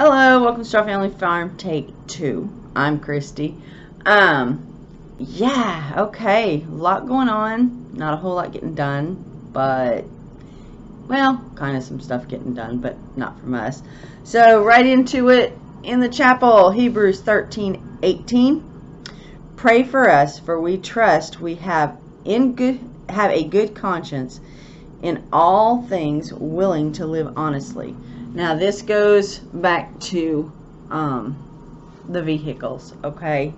Hello, welcome to Straw Family Farm Take 2. I'm Christy. Um, yeah, okay, a lot going on. Not a whole lot getting done, but, well, kind of some stuff getting done, but not from us. So, right into it in the chapel, Hebrews 13, 18. Pray for us, for we trust we have in good have a good conscience in all things willing to live honestly. Now this goes back to um, the vehicles, okay?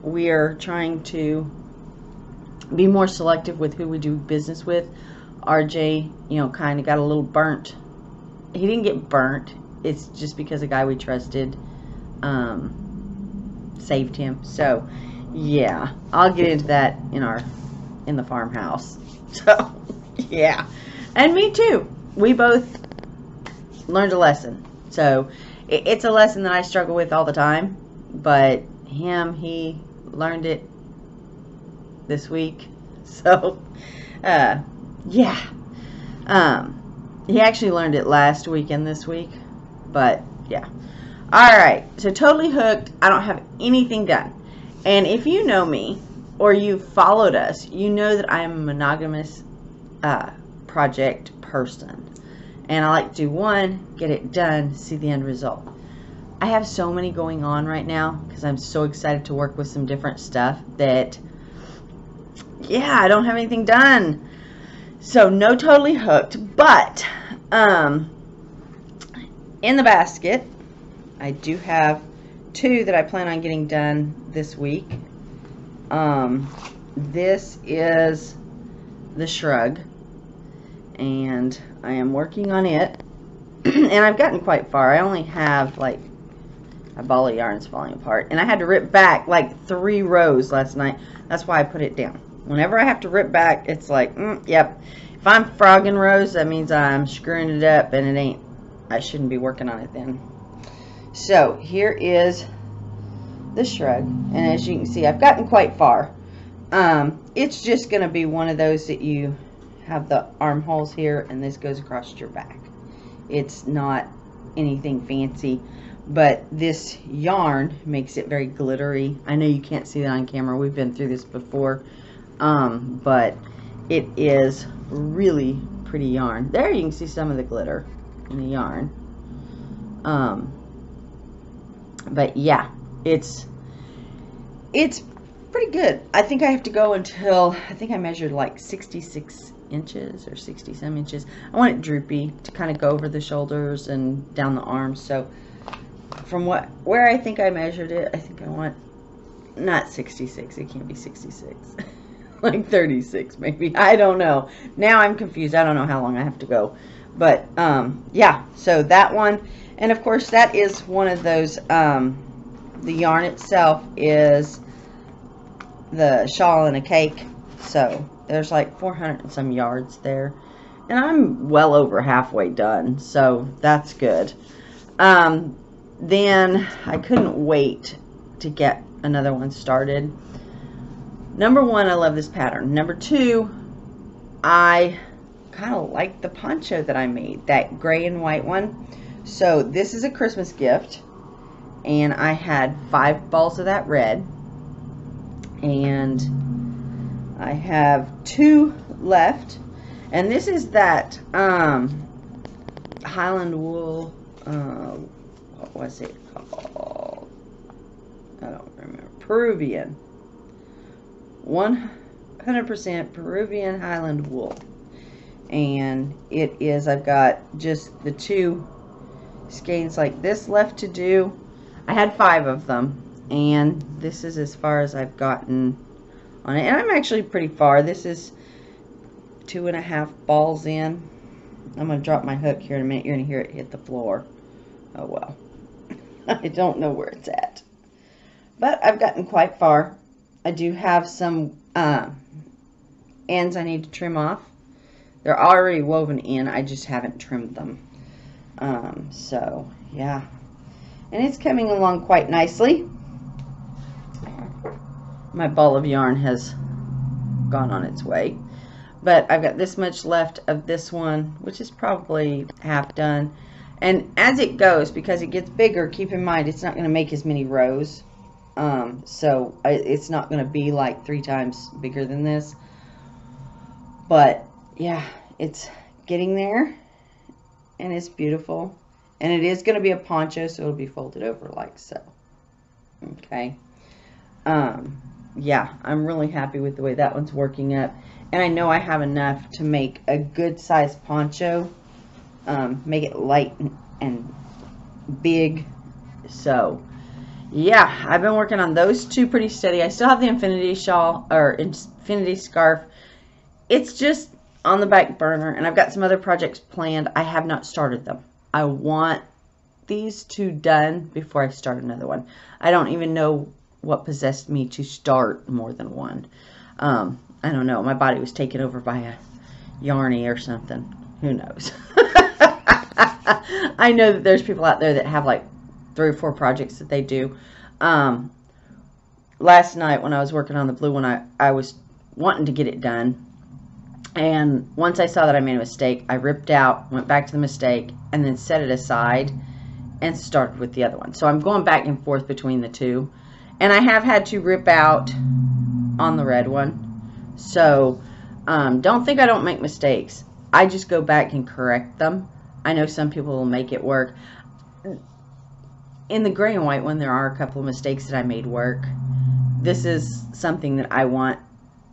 We are trying to be more selective with who we do business with. RJ, you know, kind of got a little burnt. He didn't get burnt. It's just because a guy we trusted um, saved him. So, yeah, I'll get into that in our in the farmhouse. So, yeah. And me too. We both learned a lesson. So, it, it's a lesson that I struggle with all the time. But him, he learned it this week. So, uh, yeah. Um, he actually learned it last week and this week. But, yeah. Alright, so totally hooked. I don't have anything done. And if you know me, or you've followed us, you know that I am a monogamous uh, project person. And I like to do one, get it done, see the end result. I have so many going on right now because I'm so excited to work with some different stuff that, yeah, I don't have anything done. So, no totally hooked, but um, in the basket, I do have two that I plan on getting done this week. Um, this is the shrug, and I am working on it, and I've gotten quite far. I only have like a ball of yarns falling apart, and I had to rip back like three rows last night. That's why I put it down. Whenever I have to rip back, it's like, mm, yep. If I'm frogging rows, that means I'm screwing it up, and it ain't. I shouldn't be working on it then. So here is the shrug. And as you can see, I've gotten quite far. Um, it's just going to be one of those that you have the armholes here and this goes across your back. It's not anything fancy, but this yarn makes it very glittery. I know you can't see that on camera. We've been through this before, um, but it is really pretty yarn. There you can see some of the glitter in the yarn. Um, but yeah, it's it's pretty good. I think I have to go until I think I measured like 66 inches or 60 some inches. I want it droopy to kind of go over the shoulders and down the arms. So from what where I think I measured it, I think I want not 66. It can't be 66. like 36 maybe. I don't know. Now I'm confused. I don't know how long I have to go. But um yeah, so that one and of course that is one of those um the yarn itself is the shawl in a cake. So there's like 400 and some yards there. And I'm well over halfway done. So that's good. Um, then I couldn't wait to get another one started. Number one, I love this pattern. Number two, I kind of like the poncho that I made. That gray and white one. So this is a Christmas gift and I had five balls of that red and I have two left. And this is that um, Highland wool uh, what was it called? I don't remember. Peruvian. 100% Peruvian Highland wool. And it is I've got just the two skeins like this left to do. I had five of them, and this is as far as I've gotten on it. And I'm actually pretty far. This is two and a half balls in. I'm going to drop my hook here in a minute. You're going to hear it hit the floor. Oh, well. I don't know where it's at. But I've gotten quite far. I do have some uh, ends I need to trim off. They're already woven in. I just haven't trimmed them. Um, so, yeah and it's coming along quite nicely. My ball of yarn has gone on its way. But I've got this much left of this one, which is probably half done. And as it goes, because it gets bigger, keep in mind it's not going to make as many rows. Um, so it's not going to be like three times bigger than this. But yeah, it's getting there and it's beautiful. And it is going to be a poncho, so it'll be folded over like so. Okay. Um, yeah, I'm really happy with the way that one's working up. And I know I have enough to make a good size poncho. Um, make it light and, and big. So, yeah, I've been working on those two pretty steady. I still have the infinity shawl, or infinity scarf. It's just on the back burner, and I've got some other projects planned. I have not started them. I want these two done before I start another one. I don't even know what possessed me to start more than one. Um, I don't know. My body was taken over by a yarny or something. Who knows? I know that there's people out there that have like three or four projects that they do. Um, last night when I was working on the blue one, I, I was wanting to get it done. And once I saw that I made a mistake, I ripped out, went back to the mistake, and then set it aside and started with the other one. So I'm going back and forth between the two. And I have had to rip out on the red one. So um, don't think I don't make mistakes. I just go back and correct them. I know some people will make it work. In the gray and white one, there are a couple of mistakes that I made work. This is something that I want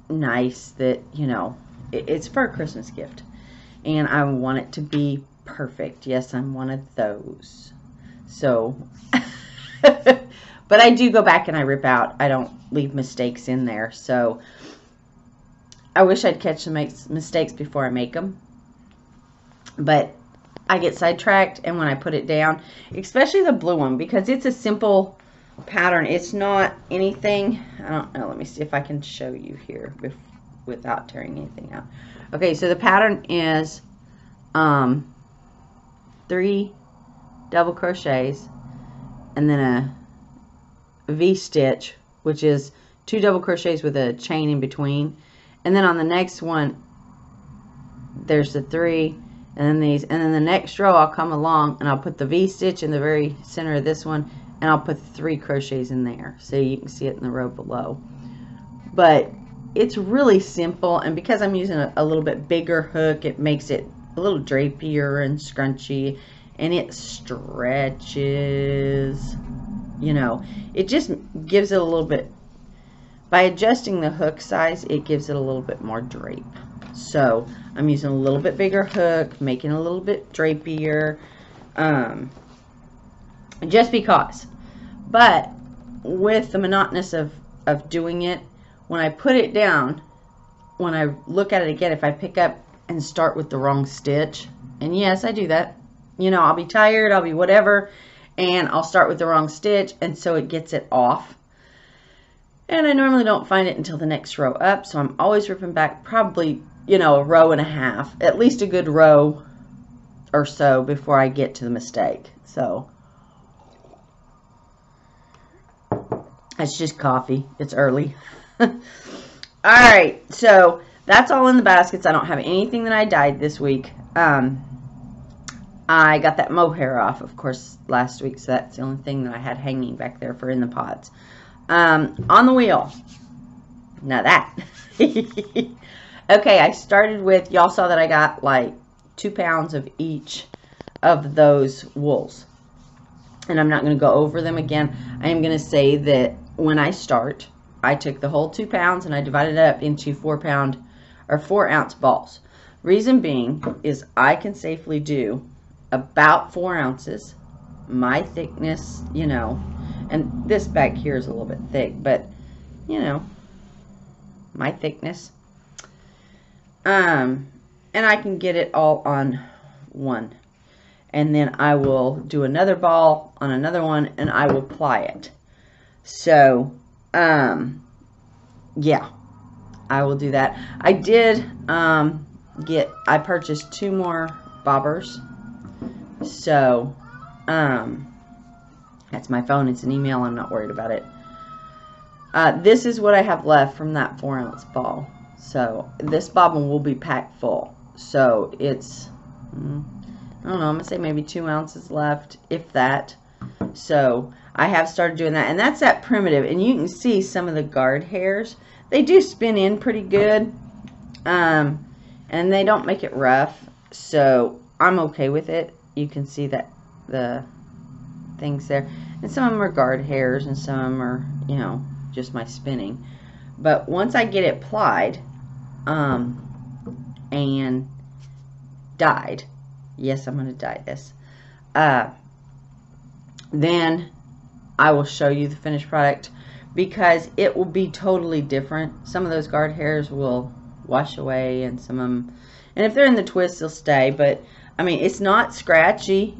nice that, you know, it's for a Christmas gift. And I want it to be perfect. Yes, I'm one of those. So, but I do go back and I rip out. I don't leave mistakes in there. So, I wish I'd catch the mistakes before I make them. But I get sidetracked and when I put it down, especially the blue one, because it's a simple pattern. It's not anything, I don't know, let me see if I can show you here without tearing anything out. Okay, so the pattern is um, three double crochets and then a V-stitch, which is two double crochets with a chain in between. And then on the next one, there's the three and then these. And then the next row I'll come along and I'll put the V-stitch in the very center of this one and I'll put three crochets in there. So you can see it in the row below. But it's really simple and because I'm using a, a little bit bigger hook it makes it a little drapier and scrunchy and it stretches you know it just gives it a little bit by adjusting the hook size it gives it a little bit more drape so I'm using a little bit bigger hook, making a little bit drapier, um, just because. But with the monotonous of, of doing it, when I put it down, when I look at it again, if I pick up and start with the wrong stitch, and yes, I do that. You know, I'll be tired, I'll be whatever, and I'll start with the wrong stitch, and so it gets it off. And I normally don't find it until the next row up, so I'm always ripping back probably you know, a row and a half, at least a good row or so before I get to the mistake. So, it's just coffee. It's early. all right, so that's all in the baskets. I don't have anything that I dyed this week. Um, I got that mohair off, of course, last week, so that's the only thing that I had hanging back there for in the pods. Um, on the wheel. Now that. Okay, I started with, y'all saw that I got like two pounds of each of those wools. And I'm not going to go over them again. I am going to say that when I start, I took the whole two pounds and I divided it up into four pound or four ounce balls. Reason being is I can safely do about four ounces. My thickness, you know, and this back here is a little bit thick, but you know, my thickness um, and I can get it all on one. And then I will do another ball on another one and I will ply it. So, um, yeah, I will do that. I did um, get, I purchased two more bobbers. So, um, that's my phone. It's an email. I'm not worried about it. Uh, this is what I have left from that four ounce ball. So this bobbin will be packed full. So it's, mm, I don't know, I'm going to say maybe two ounces left, if that. So I have started doing that. And that's that primitive. And you can see some of the guard hairs. They do spin in pretty good. Um, and they don't make it rough. So I'm okay with it. You can see that the things there. And some of them are guard hairs and some of them are, you know, just my spinning. But once I get it plied um, and dyed, yes, I'm going to dye this, uh, then I will show you the finished product because it will be totally different. Some of those guard hairs will wash away and some of them, and if they're in the twist, they'll stay. But, I mean, it's not scratchy,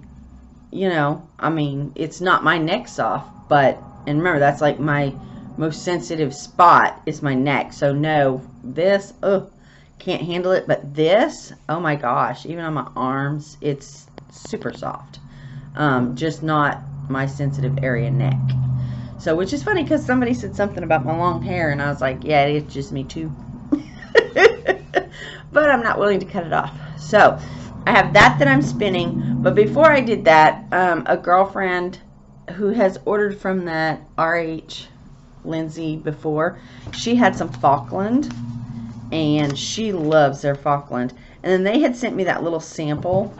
you know. I mean, it's not my neck soft, but, and remember, that's like my most sensitive spot is my neck. So, no, this, ugh, can't handle it. But this, oh my gosh, even on my arms, it's super soft. Um, just not my sensitive area neck. So, which is funny because somebody said something about my long hair, and I was like, yeah, it's just me too. but I'm not willing to cut it off. So, I have that that I'm spinning. But before I did that, um, a girlfriend who has ordered from that RH Lindsay before, she had some Falkland, and she loves their Falkland. And then they had sent me that little sample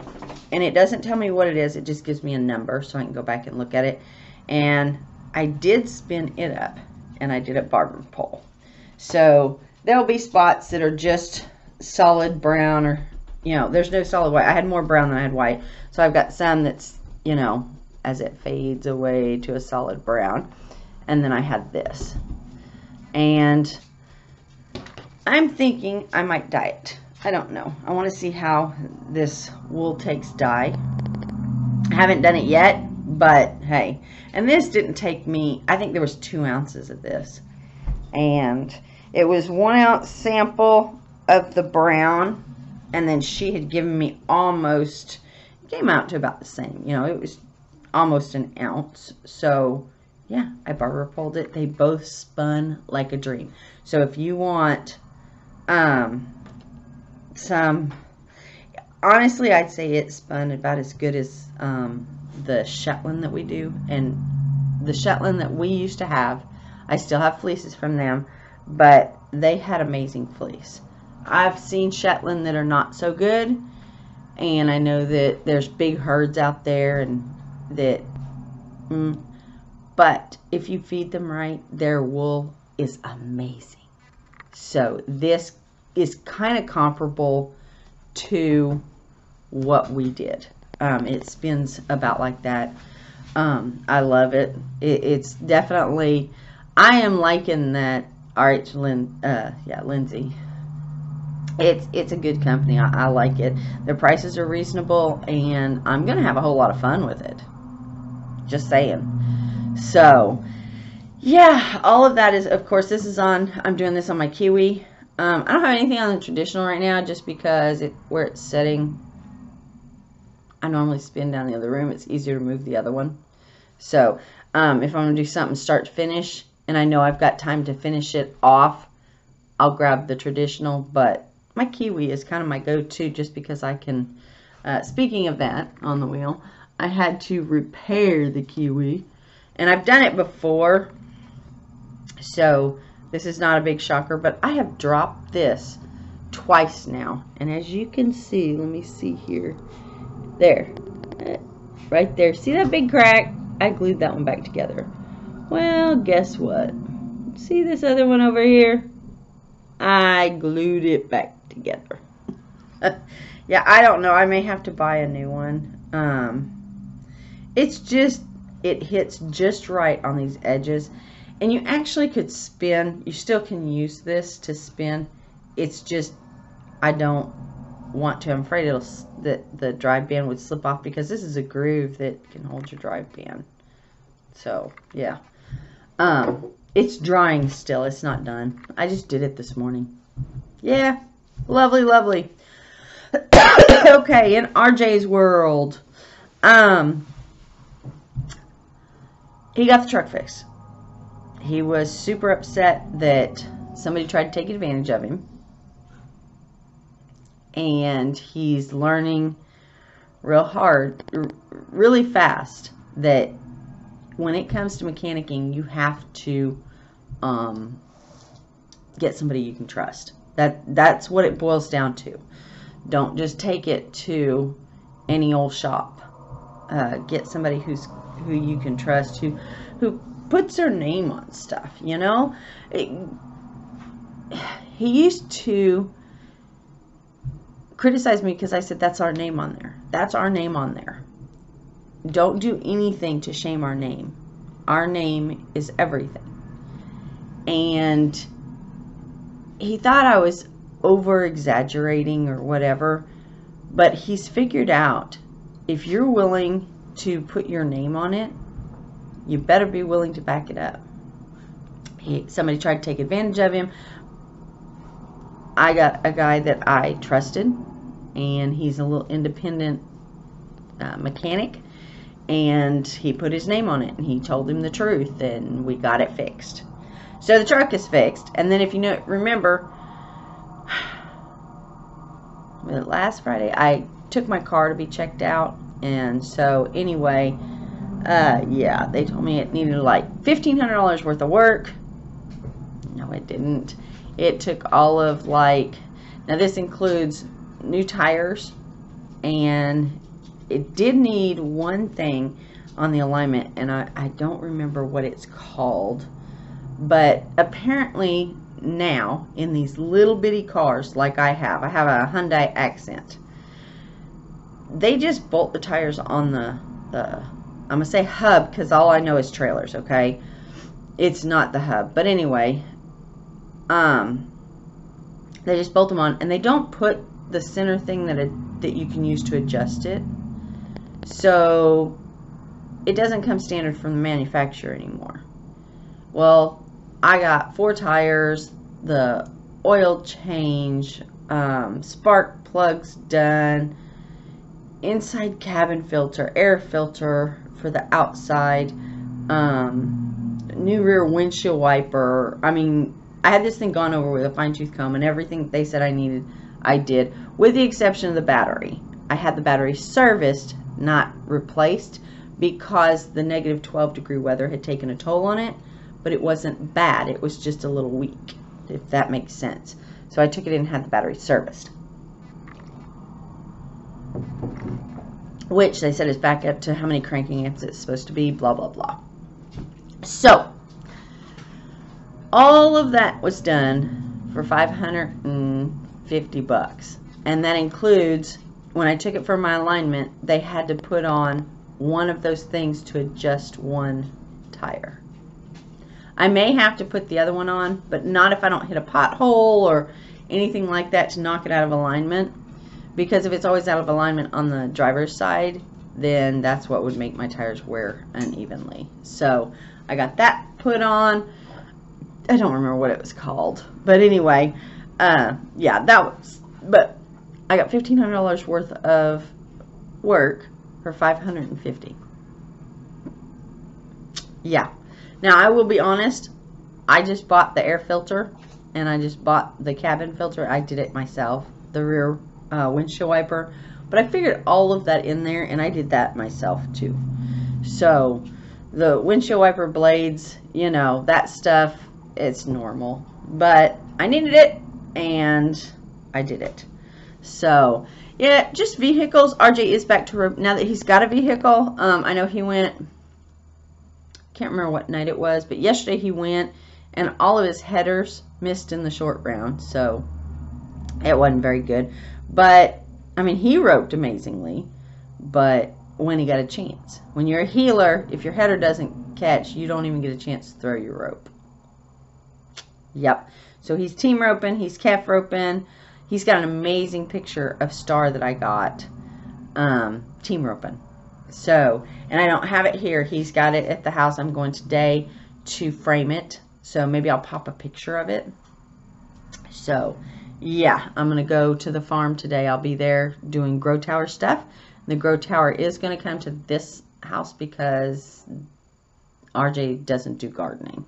and it doesn't tell me what it is. It just gives me a number so I can go back and look at it. And I did spin it up and I did it barber pole. So there'll be spots that are just solid brown or, you know, there's no solid white. I had more brown than I had white. So I've got some that's, you know, as it fades away to a solid brown. And then I had this. And I'm thinking I might dye it. I don't know. I want to see how this wool takes dye. I haven't done it yet, but hey. And this didn't take me, I think there was two ounces of this. And it was one ounce sample of the brown. And then she had given me almost, came out to about the same. You know, it was almost an ounce. So, yeah, I barber pulled it. They both spun like a dream. So if you want um, some, honestly, I'd say it spun about as good as um, the Shetland that we do. And the Shetland that we used to have, I still have fleeces from them, but they had amazing fleece. I've seen Shetland that are not so good, and I know that there's big herds out there and that, mm, but if you feed them right, their wool is amazing. So this is kind of comparable to what we did. Um, it spins about like that. Um, I love it. it. It's definitely, I am liking that RH Lin, uh, yeah, Lindsay. It's, it's a good company. I, I like it. The prices are reasonable and I'm going to have a whole lot of fun with it. Just saying. So, yeah, all of that is, of course, this is on, I'm doing this on my Kiwi. Um, I don't have anything on the traditional right now just because it where it's setting. I normally spin down the other room. It's easier to move the other one. So um, if I'm to do something start to finish and I know I've got time to finish it off, I'll grab the traditional. But my Kiwi is kind of my go-to just because I can, uh, speaking of that on the wheel, I had to repair the Kiwi. And I've done it before. So this is not a big shocker, but I have dropped this twice now. And as you can see, let me see here. There. Uh, right there. See that big crack? I glued that one back together. Well, guess what? See this other one over here? I glued it back together. yeah, I don't know. I may have to buy a new one. Um, it's just, it hits just right on these edges. And you actually could spin, you still can use this to spin. It's just, I don't want to. I'm afraid it'll that the drive band would slip off because this is a groove that can hold your drive band. So, yeah. Um, it's drying still. It's not done. I just did it this morning. Yeah. Lovely, lovely. okay, in RJ's world. Um, he got the truck fixed he was super upset that somebody tried to take advantage of him. And he's learning real hard, really fast that when it comes to mechanicking, you have to um, get somebody you can trust. That that's what it boils down to. Don't just take it to any old shop. Uh, get somebody who's who you can trust, who who puts their name on stuff. You know, it, he used to criticize me because I said that's our name on there. That's our name on there. Don't do anything to shame our name. Our name is everything. And he thought I was over exaggerating or whatever, but he's figured out if you're willing to put your name on it, you better be willing to back it up. He, somebody tried to take advantage of him. I got a guy that I trusted, and he's a little independent uh, mechanic, and he put his name on it, and he told him the truth, and we got it fixed. So the truck is fixed, and then if you know, remember, last Friday I took my car to be checked out, and so anyway, uh, yeah, they told me it needed like $1,500 worth of work. No, it didn't. It took all of like, now this includes new tires, and it did need one thing on the alignment, and I, I don't remember what it's called, but apparently now in these little bitty cars like I have, I have a Hyundai Accent, they just bolt the tires on the, the I'm going to say hub because all I know is trailers, okay? It's not the hub. But anyway, um, they just bolt them on. And they don't put the center thing that, it, that you can use to adjust it. So, it doesn't come standard from the manufacturer anymore. Well, I got four tires, the oil change, um, spark plugs done, inside cabin filter, air filter for the outside, um, new rear windshield wiper. I mean, I had this thing gone over with a fine tooth comb and everything they said I needed, I did, with the exception of the battery. I had the battery serviced, not replaced, because the negative 12 degree weather had taken a toll on it, but it wasn't bad. It was just a little weak, if that makes sense. So I took it in and had the battery serviced. which they said is back up to how many cranking amps it's supposed to be, blah, blah, blah. So, all of that was done for 550 bucks. And that includes, when I took it for my alignment, they had to put on one of those things to adjust one tire. I may have to put the other one on, but not if I don't hit a pothole or anything like that to knock it out of alignment. Because if it's always out of alignment on the driver's side then that's what would make my tires wear unevenly. So I got that put on. I don't remember what it was called. But anyway uh, yeah that was but I got $1,500 worth of work for 550 yeah now I will be honest I just bought the air filter and I just bought the cabin filter I did it myself the rear uh, windshield wiper. But I figured all of that in there, and I did that myself too. So the windshield wiper blades, you know, that stuff, it's normal. But I needed it, and I did it. So, yeah, just vehicles. RJ is back to, now that he's got a vehicle, um, I know he went, can't remember what night it was, but yesterday he went, and all of his headers missed in the short round, so it wasn't very good. But, I mean, he roped amazingly, but when he got a chance. When you're a heeler, if your header doesn't catch, you don't even get a chance to throw your rope. Yep. So he's team roping, he's calf roping. He's got an amazing picture of Star that I got um, team roping. So, and I don't have it here. He's got it at the house. I'm going today to frame it. So maybe I'll pop a picture of it. So, yeah, I'm going to go to the farm today. I'll be there doing grow tower stuff. The grow tower is going to come to this house because RJ doesn't do gardening.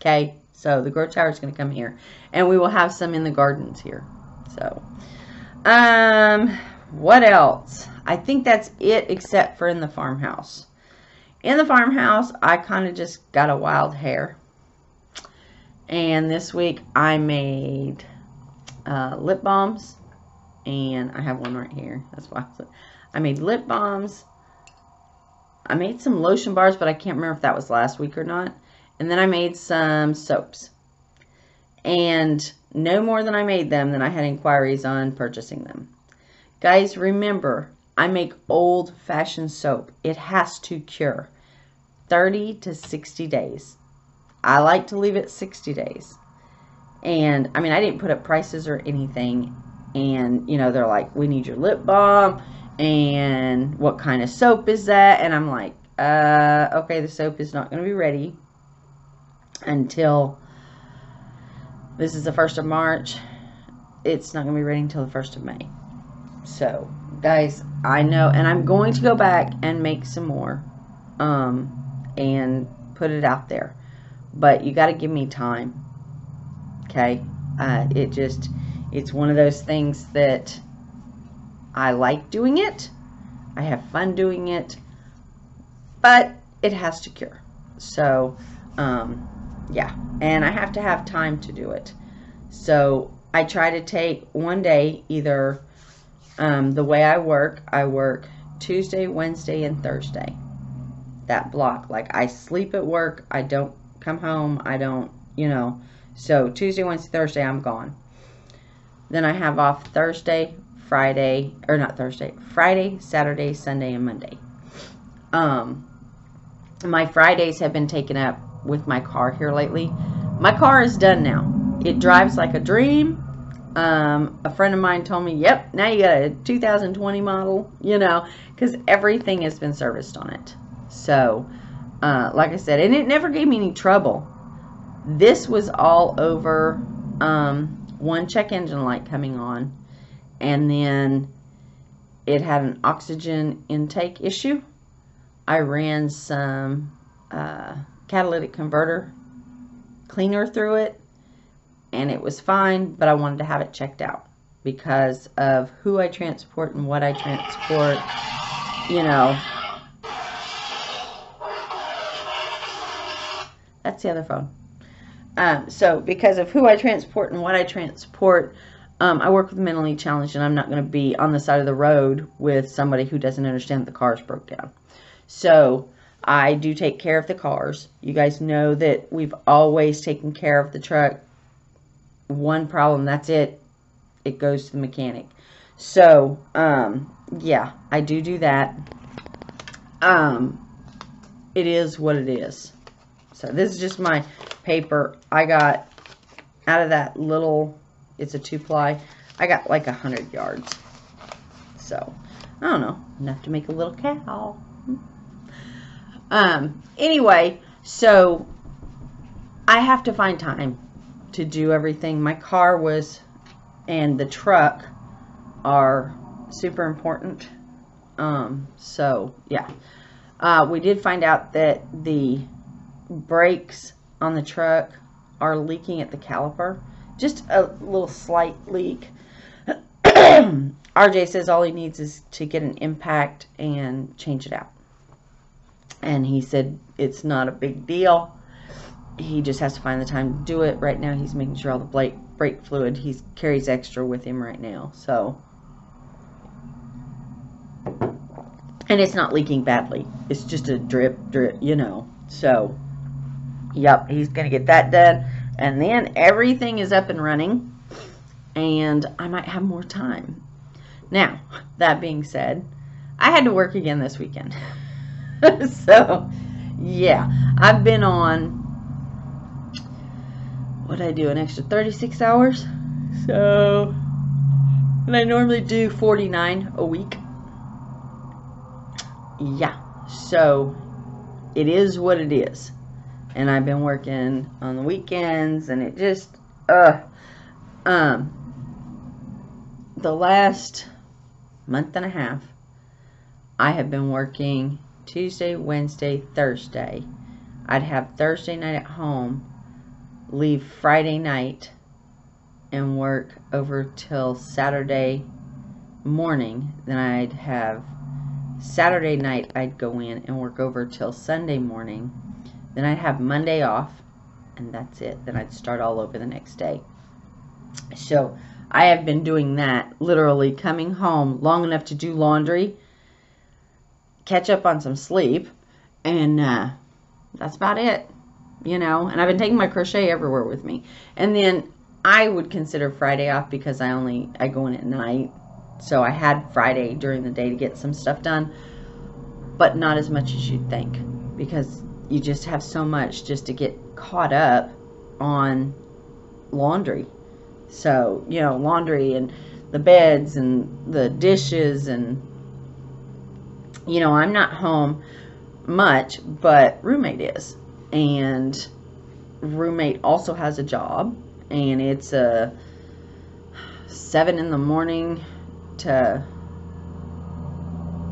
Okay, so the grow tower is going to come here. And we will have some in the gardens here. So, um, what else? I think that's it except for in the farmhouse. In the farmhouse, I kind of just got a wild hair. And this week I made uh, lip balms. And I have one right here. That's why I made lip balms. I made some lotion bars, but I can't remember if that was last week or not. And then I made some soaps. And no more than I made them than I had inquiries on purchasing them. Guys, remember, I make old-fashioned soap. It has to cure 30 to 60 days. I like to leave it 60 days. And, I mean, I didn't put up prices or anything. And, you know, they're like, we need your lip balm. And what kind of soap is that? And I'm like, uh, okay, the soap is not going to be ready until this is the 1st of March. It's not going to be ready until the 1st of May. So, guys, I know, and I'm going to go back and make some more, um, and put it out there. But you got to give me time. Okay? Uh, it just, it's one of those things that I like doing it. I have fun doing it. But it has to cure. So, um, yeah and I have to have time to do it so I try to take one day either um, the way I work I work Tuesday Wednesday and Thursday. That block. Like I sleep at work. I don't come home. I don't you know. So Tuesday Wednesday Thursday I'm gone. Then I have off Thursday Friday or not Thursday Friday Saturday Sunday and Monday. Um my Fridays have been taken up with my car here lately. My car is done now. It drives like a dream. Um, a friend of mine told me, yep, now you got a 2020 model, you know, because everything has been serviced on it. So, uh, like I said, and it never gave me any trouble. This was all over um, one check engine light coming on, and then it had an oxygen intake issue. I ran some uh, catalytic converter cleaner through it and it was fine but I wanted to have it checked out because of who I transport and what I transport you know that's the other phone um, so because of who I transport and what I transport um, I work with mentally challenged and I'm not going to be on the side of the road with somebody who doesn't understand that the car's broke down so I do take care of the cars. You guys know that we've always taken care of the truck. One problem, that's it. It goes to the mechanic. So, um, yeah, I do do that. Um, it is what it is. So this is just my paper. I got out of that little, it's a two ply. I got like a hundred yards. So, I don't know, enough to make a little cowl. Um, anyway, so I have to find time to do everything. My car was, and the truck are super important. Um, so yeah, uh, we did find out that the brakes on the truck are leaking at the caliper. Just a little slight leak. RJ says all he needs is to get an impact and change it out and he said it's not a big deal. He just has to find the time to do it. Right now, he's making sure all the brake, fluid he carries extra with him right now. So, and it's not leaking badly. It's just a drip, drip, you know. So, yep, he's gonna get that done, and then everything is up and running, and I might have more time. Now, that being said, I had to work again this weekend. so, yeah, I've been on, what I do, an extra 36 hours? So, and I normally do 49 a week. Yeah, so it is what it is. And I've been working on the weekends and it just, uh, um, the last month and a half, I have been working Tuesday, Wednesday, Thursday. I'd have Thursday night at home, leave Friday night, and work over till Saturday morning. Then I'd have Saturday night, I'd go in and work over till Sunday morning. Then I'd have Monday off, and that's it. Then I'd start all over the next day. So I have been doing that, literally coming home long enough to do laundry, catch up on some sleep, and uh, that's about it. You know, and I've been taking my crochet everywhere with me. And then I would consider Friday off because I only I go in at night. So I had Friday during the day to get some stuff done, but not as much as you'd think because you just have so much just to get caught up on laundry. So, you know, laundry and the beds and the dishes and you know, I'm not home much, but roommate is. And roommate also has a job and it's a seven in the morning to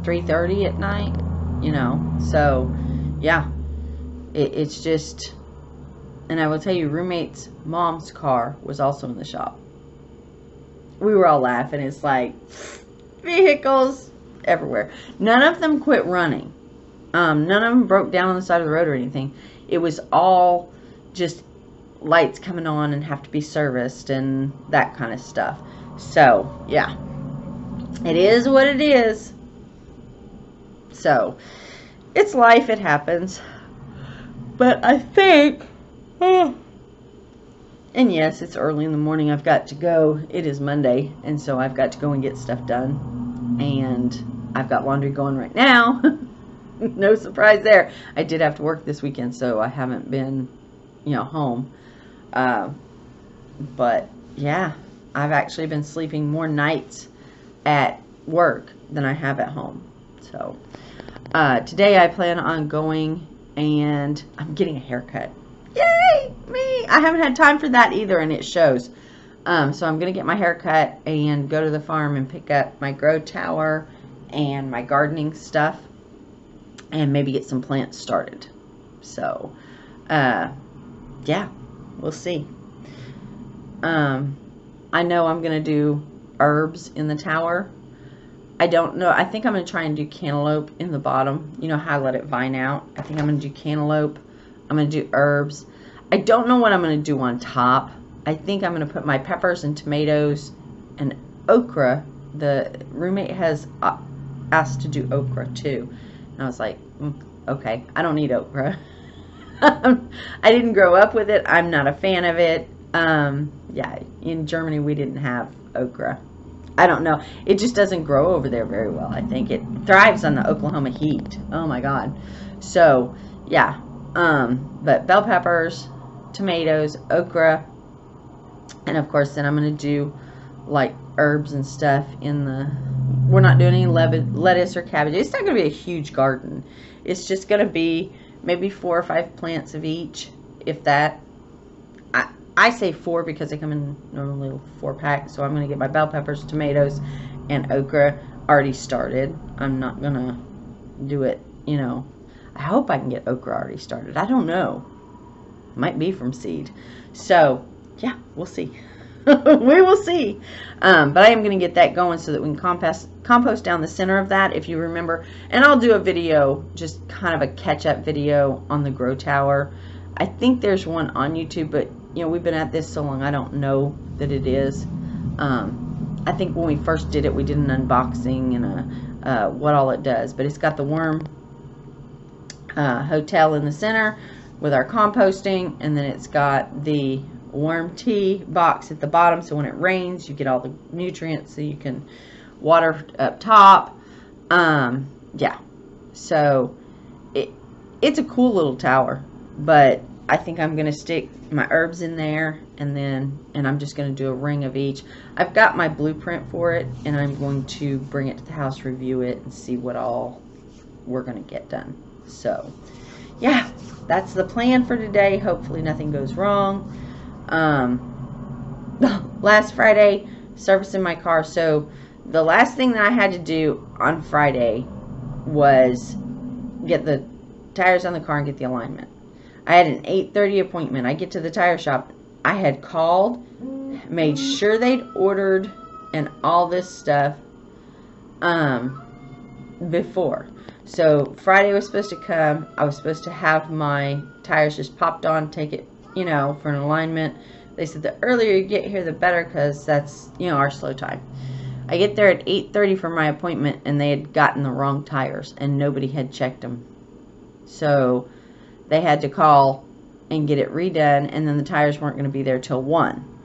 3.30 at night you know? So yeah. It, it's just and i will tell you roommate's mom's car was also in the shop. We were all laughing. It's like vehicles everywhere. None of them quit running. Um, none of them broke down on the side of the road or anything it was all just lights coming on and have to be serviced and that kind of stuff so yeah it is what it is. So, it's life, it happens. But I think, oh, and yes, it's early in the morning. I've got to go. It is Monday, and so I've got to go and get stuff done. And I've got laundry going right now. no surprise there. I did have to work this weekend, so I haven't been, you know, home. Uh, but yeah, I've actually been sleeping more nights at work than I have at home. So uh, today I plan on going and I'm getting a haircut. Yay! Me! I haven't had time for that either and it shows. Um, so I'm going to get my hair cut and go to the farm and pick up my grow tower and my gardening stuff and maybe get some plants started. So, uh, yeah, we'll see. Um, I know I'm going to do herbs in the tower. I don't know. I think I'm going to try and do cantaloupe in the bottom. You know how I let it vine out. I think I'm going to do cantaloupe. I'm going to do herbs. I don't know what I'm going to do on top. I think I'm going to put my peppers and tomatoes and okra. The roommate has asked to do okra too. And I was like, mm, okay, I don't need okra. I didn't grow up with it. I'm not a fan of it. Um, yeah, in Germany we didn't have okra. I don't know. It just doesn't grow over there very well. I think it thrives on the Oklahoma heat. Oh my God. So yeah. Um, but bell peppers, tomatoes, okra, and of course then I'm gonna do like herbs and stuff in the. We're not doing any lettuce or cabbage. It's not gonna be a huge garden. It's just gonna be maybe four or five plants of each, if that. I I say four because they come in normally four packs. So I'm going to get my bell peppers, tomatoes, and okra already started. I'm not going to do it, you know. I hope I can get okra already started. I don't know. Might be from seed. So, yeah, we'll see. we will see. Um, but I am going to get that going so that we can compost, compost down the center of that, if you remember. And I'll do a video, just kind of a catch-up video on the grow tower. I think there's one on YouTube, but you know, we've been at this so long, I don't know that it is. Um, I think when we first did it, we did an unboxing and a, uh, what all it does. But it's got the worm uh, hotel in the center with our composting, and then it's got the worm tea box at the bottom. So when it rains, you get all the nutrients so you can water up top. Um, yeah. So it it's a cool little tower, but I think I'm going to stick my herbs in there and then and I'm just going to do a ring of each. I've got my blueprint for it and I'm going to bring it to the house, review it and see what all we're going to get done. So yeah, that's the plan for today. Hopefully nothing goes wrong. Um, last Friday, servicing my car. So the last thing that I had to do on Friday was get the tires on the car and get the alignment. I had an 8.30 appointment. I get to the tire shop. I had called, made sure they'd ordered and all this stuff. Um, before. So Friday was supposed to come. I was supposed to have my tires just popped on, take it, you know, for an alignment. They said the earlier you get here, the better, because that's, you know, our slow time. I get there at 8.30 for my appointment, and they had gotten the wrong tires, and nobody had checked them. So they had to call and get it redone, and then the tires weren't going to be there till 1.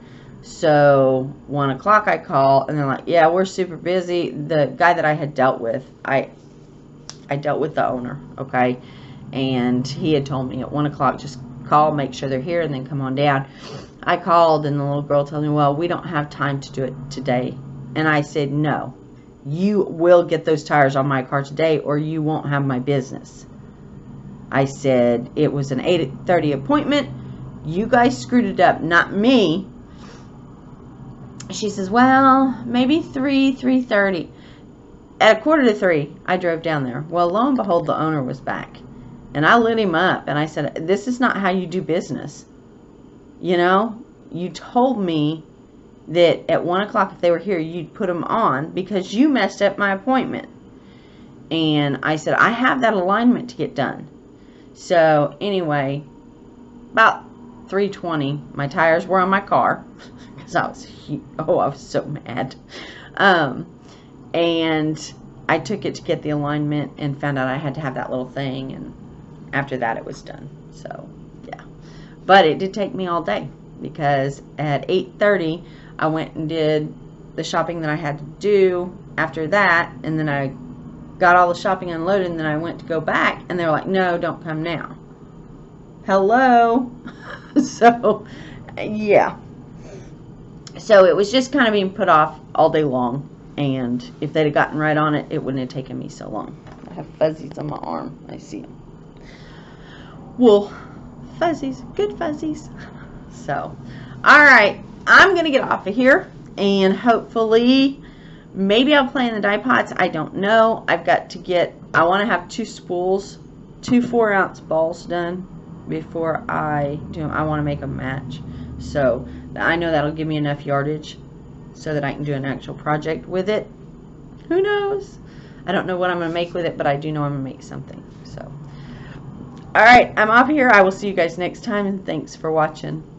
So one o'clock I call and they're like, yeah, we're super busy. The guy that I had dealt with, I, I dealt with the owner. Okay. And he had told me at one o'clock, just call, make sure they're here and then come on down. I called and the little girl told me, well, we don't have time to do it today. And I said, no, you will get those tires on my car today or you won't have my business. I said, it was an 8.30 appointment. You guys screwed it up, not me she says, well, maybe 3, 3.30. At a quarter to 3, I drove down there. Well, lo and behold, the owner was back. And I lit him up and I said, this is not how you do business. You know, you told me that at 1 o'clock if they were here, you'd put them on because you messed up my appointment. And I said, I have that alignment to get done. So anyway, about 320, my tires were on my car. because I was, oh, I was so mad. Um, and I took it to get the alignment and found out I had to have that little thing. And after that, it was done. So, yeah. But it did take me all day because at 8.30, I went and did the shopping that I had to do after that. And then I got all the shopping unloaded and then I went to go back and they were like, no, don't come now. Hello. so, yeah so it was just kind of being put off all day long. And if they'd have gotten right on it, it wouldn't have taken me so long. I have fuzzies on my arm. I see them. Well, fuzzies. Good fuzzies. So, all right. I'm going to get off of here. And hopefully, maybe I'll play in the dye pots. I don't know. I've got to get, I want to have two spools, two four ounce balls done before I do I want to make a match. So I know that'll give me enough yardage so that I can do an actual project with it. Who knows? I don't know what I'm going to make with it, but I do know I'm going to make something. So, all right, I'm off here. I will see you guys next time, and thanks for watching.